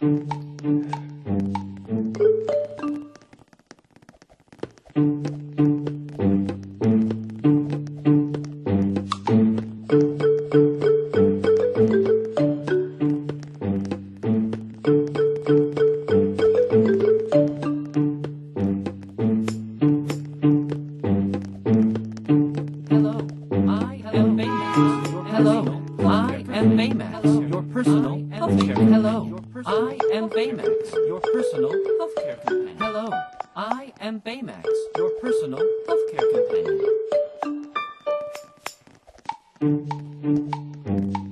Thank you. I am Baymax, your personal healthcare. Hello, I am Baymax, your personal healthcare companion. Hello, I am Baymax, your personal healthcare companion.